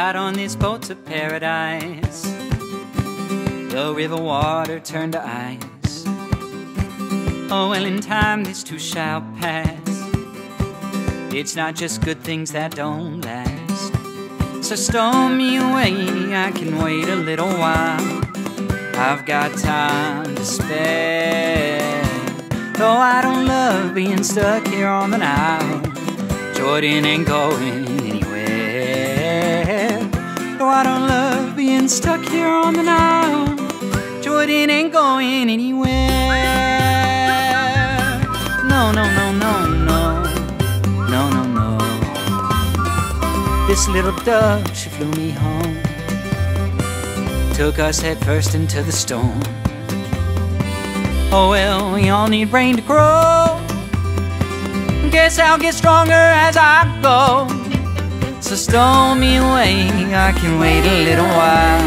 got on this boat to paradise. The river water turned to ice. Oh, well, in time this too shall pass. It's not just good things that don't last. So stow me away, I can wait a little while. I've got time to spare. Though I don't love being stuck here on the Nile, Jordan ain't going stuck here on the Nile, Jordan ain't going anywhere. No, no, no, no, no, no, no, no. This little dove, she flew me home took us headfirst into the storm. Oh well, we all need rain to grow. Guess I'll get stronger as I go. Me away, I can wait a little while.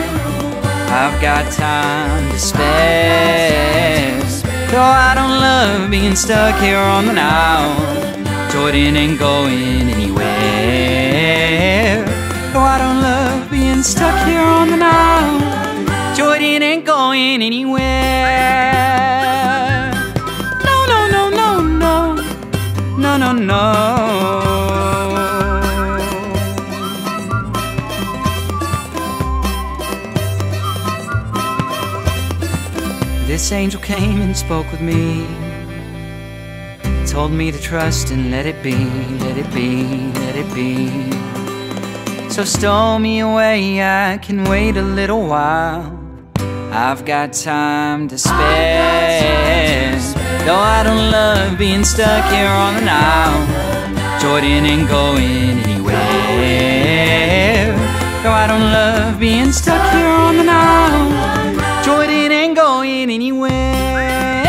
I've got time to spare. Though I don't love being stuck here on the Nile, Jordan ain't going anywhere. Though I don't love being stuck here on the Nile. Jordan ain't going anywhere. No, no, no, no, no, no, no, no. This angel came and spoke with me. Told me to trust and let it be, let it be, let it be. So stow me away, I can wait a little while. I've got time to spare. Though I don't love being stuck here on the Nile, Jordan ain't going anywhere. Though I don't love being stuck here on the Nile, going anywhere.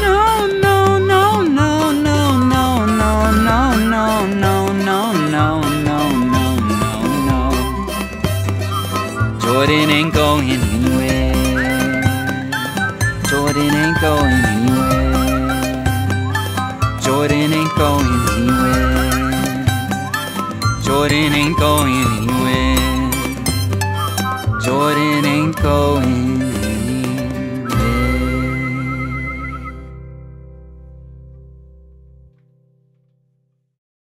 No, no, no, no, no, no, no, no, no, no, no, no, no, no, no. Jordan ain't going anywhere. Jordan ain't going anywhere. Jordan ain't going anywhere. Jordan ain't going anywhere. Jordan ain't going